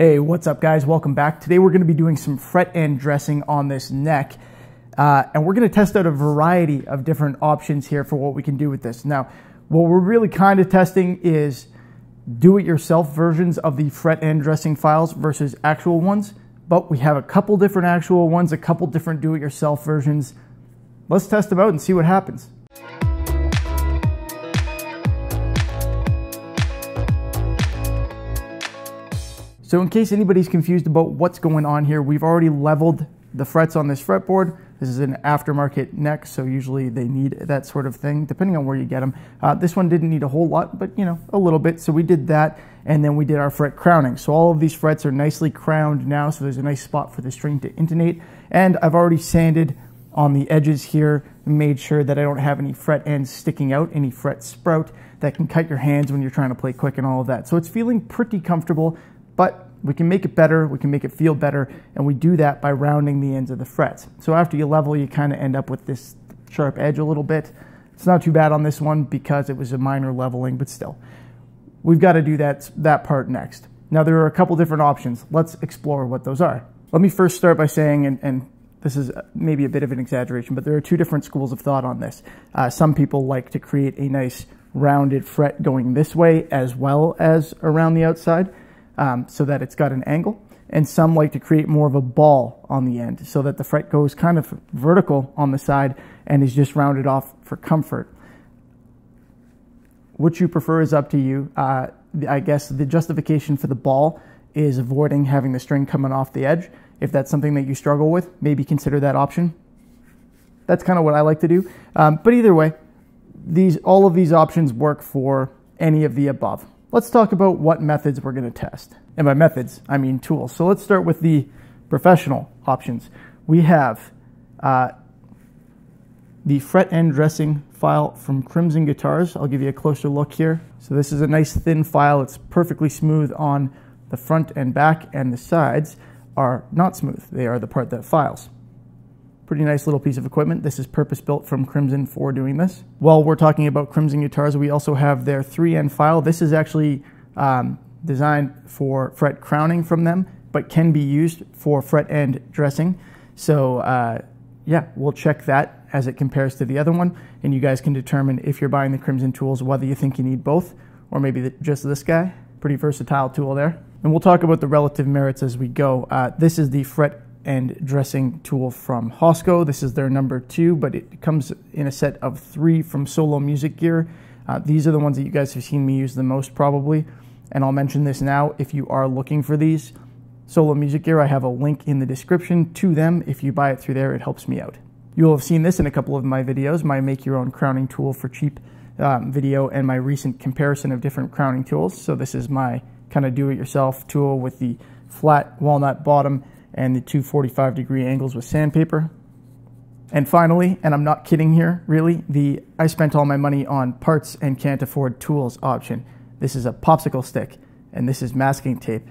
Hey, what's up guys? Welcome back. Today we're going to be doing some fret end dressing on this neck. Uh, and we're going to test out a variety of different options here for what we can do with this. Now, what we're really kind of testing is do-it-yourself versions of the fret end dressing files versus actual ones. But we have a couple different actual ones, a couple different do-it-yourself versions. Let's test them out and see what happens. So in case anybody's confused about what's going on here, we've already leveled the frets on this fretboard. This is an aftermarket neck, so usually they need that sort of thing, depending on where you get them. Uh, this one didn't need a whole lot, but you know, a little bit. So we did that, and then we did our fret crowning. So all of these frets are nicely crowned now, so there's a nice spot for the string to intonate. And I've already sanded on the edges here, made sure that I don't have any fret ends sticking out, any fret sprout that can cut your hands when you're trying to play quick and all of that. So it's feeling pretty comfortable but we can make it better, we can make it feel better, and we do that by rounding the ends of the frets. So after you level, you kind of end up with this sharp edge a little bit. It's not too bad on this one because it was a minor leveling, but still. We've got to do that, that part next. Now there are a couple different options. Let's explore what those are. Let me first start by saying, and, and this is maybe a bit of an exaggeration, but there are two different schools of thought on this. Uh, some people like to create a nice rounded fret going this way as well as around the outside um, so that it's got an angle. And some like to create more of a ball on the end so that the fret goes kind of vertical on the side and is just rounded off for comfort. What you prefer is up to you. Uh, I guess the justification for the ball is avoiding having the string coming off the edge. If that's something that you struggle with, maybe consider that option. That's kind of what I like to do. Um, but either way, these all of these options work for any of the above. Let's talk about what methods we're going to test. And by methods, I mean tools. So let's start with the professional options. We have uh, the fret end dressing file from Crimson Guitars. I'll give you a closer look here. So this is a nice thin file. It's perfectly smooth on the front and back and the sides are not smooth. They are the part that files. Pretty nice little piece of equipment. This is purpose built from Crimson for doing this. While we're talking about Crimson guitars, we also have their 3N file. This is actually um, designed for fret crowning from them, but can be used for fret end dressing. So uh, yeah, we'll check that as it compares to the other one, and you guys can determine if you're buying the Crimson tools, whether you think you need both, or maybe the, just this guy. Pretty versatile tool there. And we'll talk about the relative merits as we go. Uh, this is the fret end dressing tool from Hosco. This is their number two, but it comes in a set of three from Solo Music Gear. Uh, these are the ones that you guys have seen me use the most probably. And I'll mention this now if you are looking for these. Solo Music Gear, I have a link in the description to them. If you buy it through there, it helps me out. You will have seen this in a couple of my videos, my make your own crowning tool for cheap um, video and my recent comparison of different crowning tools. So this is my kind of do-it-yourself tool with the flat walnut bottom and the two 45 degree angles with sandpaper. And finally, and I'm not kidding here, really, the I spent all my money on parts and can't afford tools option. This is a popsicle stick and this is masking tape.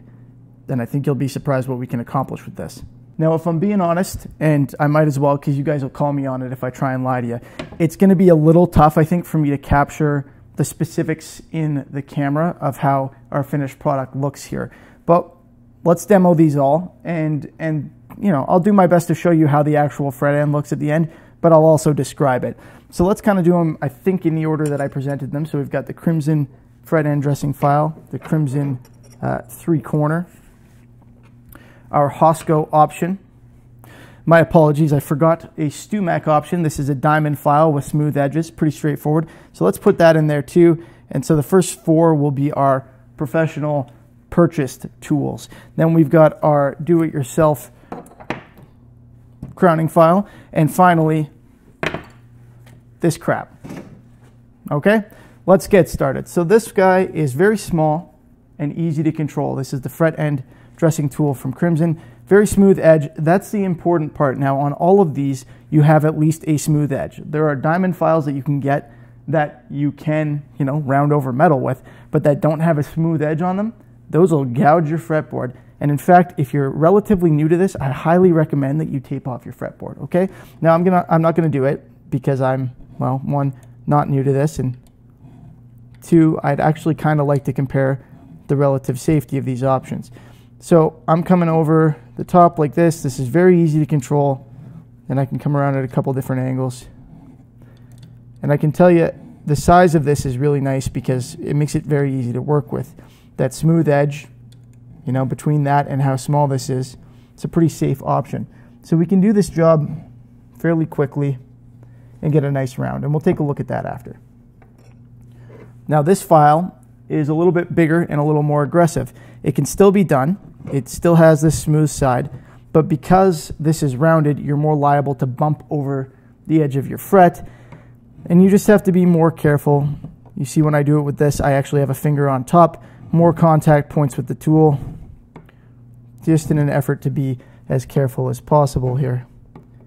Then I think you'll be surprised what we can accomplish with this. Now, if I'm being honest, and I might as well because you guys will call me on it if I try and lie to you, it's going to be a little tough, I think, for me to capture the specifics in the camera of how our finished product looks here. But let's demo these all and and you know I'll do my best to show you how the actual fret end looks at the end but I'll also describe it. So let's kind of do them I think in the order that I presented them. So we've got the crimson fret end dressing file the crimson uh, three corner our Hosco option. My apologies I forgot a StewMac option. This is a diamond file with smooth edges pretty straightforward. So let's put that in there too. And so the first four will be our professional purchased tools. Then we've got our do-it-yourself crowning file. And finally, this crap. Okay, let's get started. So this guy is very small and easy to control. This is the fret end dressing tool from Crimson. Very smooth edge. That's the important part. Now on all of these, you have at least a smooth edge. There are diamond files that you can get that you can, you know, round over metal with, but that don't have a smooth edge on them those will gouge your fretboard. And in fact, if you're relatively new to this, I highly recommend that you tape off your fretboard, okay? Now I'm gonna I'm not gonna do it because I'm, well, one, not new to this, and two, I'd actually kind of like to compare the relative safety of these options. So I'm coming over the top like this. This is very easy to control. And I can come around at a couple different angles. And I can tell you the size of this is really nice because it makes it very easy to work with. That smooth edge, you know, between that and how small this is, it's a pretty safe option. So we can do this job fairly quickly and get a nice round. And we'll take a look at that after. Now this file is a little bit bigger and a little more aggressive. It can still be done. It still has this smooth side, but because this is rounded, you're more liable to bump over the edge of your fret, and you just have to be more careful. You see when I do it with this, I actually have a finger on top, more contact points with the tool, just in an effort to be as careful as possible here,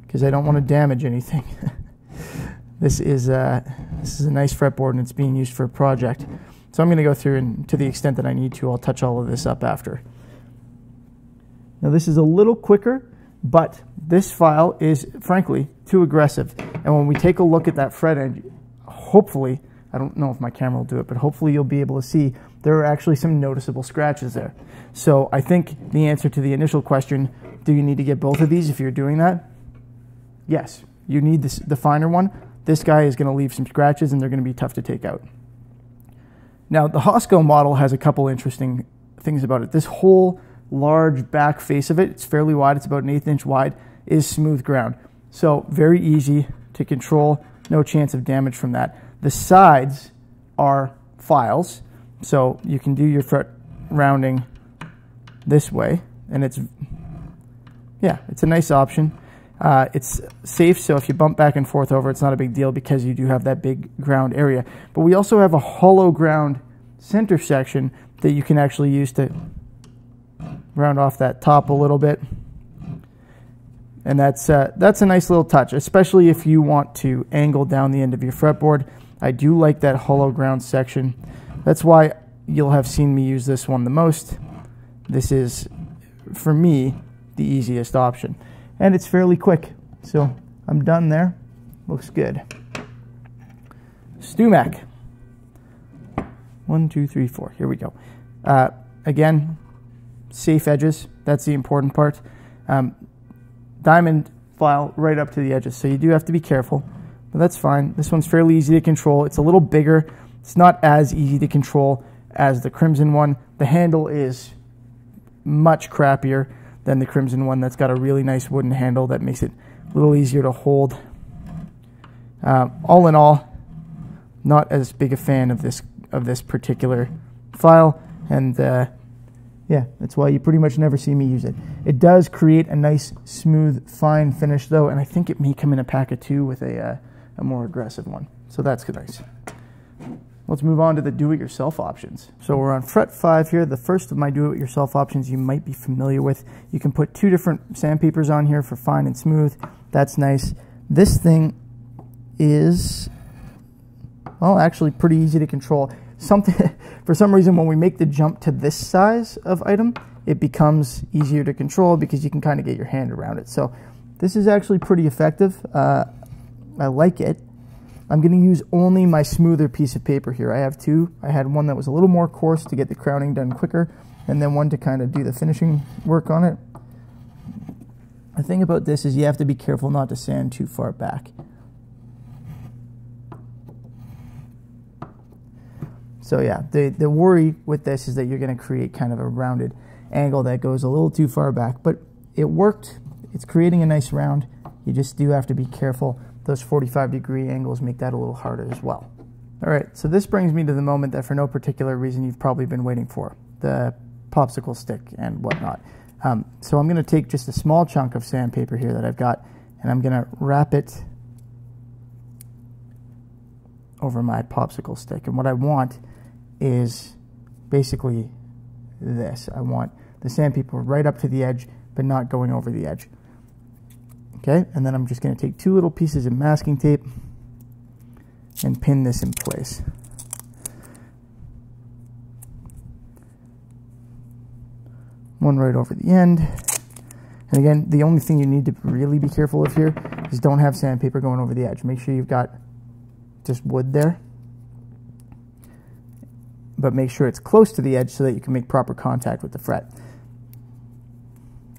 because I don't want to damage anything. this is, uh, this is a nice fretboard and it's being used for a project. So I'm going to go through and to the extent that I need to, I'll touch all of this up after. Now this is a little quicker, but this file is frankly too aggressive. And when we take a look at that fret end, hopefully, I don't know if my camera will do it, but hopefully you'll be able to see there are actually some noticeable scratches there. So I think the answer to the initial question, do you need to get both of these if you're doing that? Yes, you need this, the finer one. This guy is going to leave some scratches and they're going to be tough to take out. Now, the Hosco model has a couple interesting things about it. This whole large back face of it, it's fairly wide, it's about an eighth inch wide, is smooth ground. So very easy to control, no chance of damage from that. The sides are files, so you can do your fret rounding this way, and it's, yeah, it's a nice option. Uh, it's safe, so if you bump back and forth over, it's not a big deal because you do have that big ground area. But we also have a hollow ground center section that you can actually use to round off that top a little bit. And that's, uh, that's a nice little touch, especially if you want to angle down the end of your fretboard. I do like that hollow ground section. That's why you'll have seen me use this one the most. This is, for me, the easiest option. And it's fairly quick. So I'm done there. Looks good. StewMac. One, two, three, four. Here we go. Uh, again, safe edges. That's the important part. Um, diamond file right up to the edges, so you do have to be careful, but that's fine. This one's fairly easy to control. It's a little bigger. It's not as easy to control as the Crimson one. The handle is much crappier than the Crimson one that's got a really nice wooden handle that makes it a little easier to hold. Uh, all in all, not as big a fan of this of this particular file, and uh, yeah, that's why you pretty much never see me use it. It does create a nice, smooth, fine finish though, and I think it may come in a pack of two with a, uh, a more aggressive one. So that's good, nice. Let's move on to the do-it-yourself options. So we're on fret 5 here. The first of my do-it-yourself options you might be familiar with. You can put two different sandpapers on here for fine and smooth. That's nice. This thing is, well, actually pretty easy to control. Something for some reason, when we make the jump to this size of item, it becomes easier to control because you can kind of get your hand around it. So this is actually pretty effective. Uh, I like it. I'm going to use only my smoother piece of paper here. I have two. I had one that was a little more coarse to get the crowning done quicker, and then one to kind of do the finishing work on it. The thing about this is you have to be careful not to sand too far back. So yeah, the, the worry with this is that you're going to create kind of a rounded angle that goes a little too far back, but it worked. It's creating a nice round. You just do have to be careful. Those 45 degree angles make that a little harder as well. All right, so this brings me to the moment that for no particular reason you've probably been waiting for, the popsicle stick and whatnot. Um, so I'm gonna take just a small chunk of sandpaper here that I've got and I'm gonna wrap it over my popsicle stick. And what I want is basically this. I want the sandpaper right up to the edge, but not going over the edge. Okay, and then I'm just going to take two little pieces of masking tape and pin this in place. One right over the end. And again, the only thing you need to really be careful of here is don't have sandpaper going over the edge. Make sure you've got just wood there but make sure it's close to the edge so that you can make proper contact with the fret.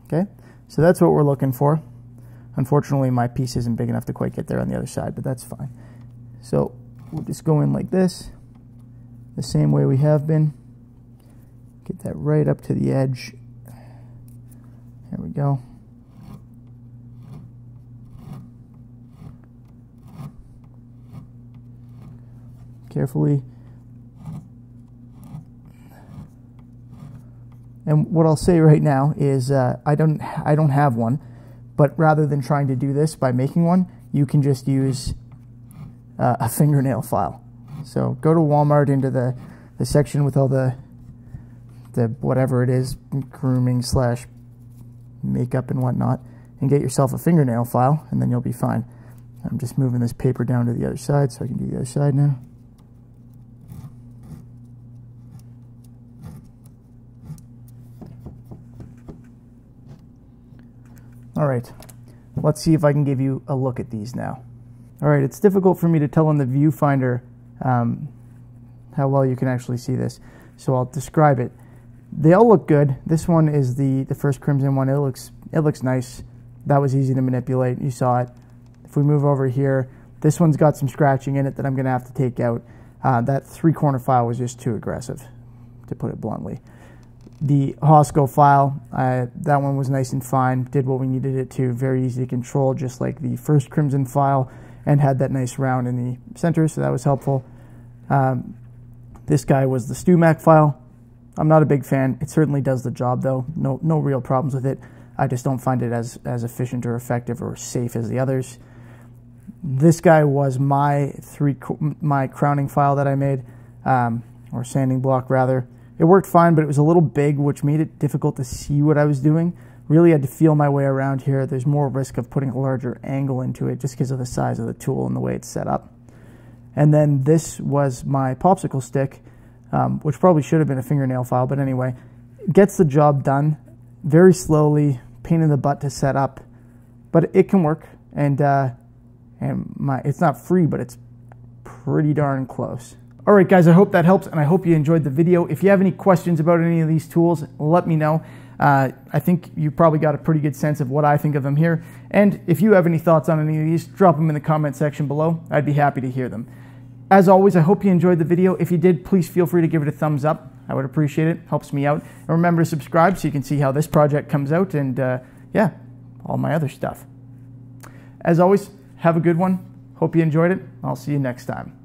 Okay, so that's what we're looking for. Unfortunately, my piece isn't big enough to quite get there on the other side, but that's fine. So we'll just go in like this, the same way we have been. Get that right up to the edge. There we go. Carefully. And what I'll say right now is uh, I don't I don't have one, but rather than trying to do this by making one, you can just use uh, a fingernail file. So go to Walmart into the, the section with all the the whatever it is, grooming slash makeup and whatnot, and get yourself a fingernail file, and then you'll be fine. I'm just moving this paper down to the other side so I can do the other side now. All right, let's see if I can give you a look at these now. All right, it's difficult for me to tell on the viewfinder um, how well you can actually see this, so I'll describe it. They all look good. This one is the, the first Crimson one. It looks, it looks nice. That was easy to manipulate. You saw it. If we move over here, this one's got some scratching in it that I'm going to have to take out. Uh, that three-corner file was just too aggressive, to put it bluntly. The Hosco file, uh, that one was nice and fine, did what we needed it to, very easy to control, just like the first Crimson file, and had that nice round in the center, so that was helpful. Um, this guy was the StewMac file. I'm not a big fan. It certainly does the job, though. No, no real problems with it. I just don't find it as, as efficient or effective or safe as the others. This guy was my three my crowning file that I made, um, or sanding block rather. It worked fine, but it was a little big, which made it difficult to see what I was doing. Really had to feel my way around here. There's more risk of putting a larger angle into it just because of the size of the tool and the way it's set up. And then this was my popsicle stick, um, which probably should have been a fingernail file, but anyway, gets the job done very slowly, pain in the butt to set up, but it can work. And uh, and my it's not free, but it's pretty darn close. All right, guys, I hope that helps, and I hope you enjoyed the video. If you have any questions about any of these tools, let me know. Uh, I think you probably got a pretty good sense of what I think of them here. And if you have any thoughts on any of these, drop them in the comment section below. I'd be happy to hear them. As always, I hope you enjoyed the video. If you did, please feel free to give it a thumbs up. I would appreciate it. Helps me out. And remember to subscribe so you can see how this project comes out and, uh, yeah, all my other stuff. As always, have a good one. Hope you enjoyed it. I'll see you next time.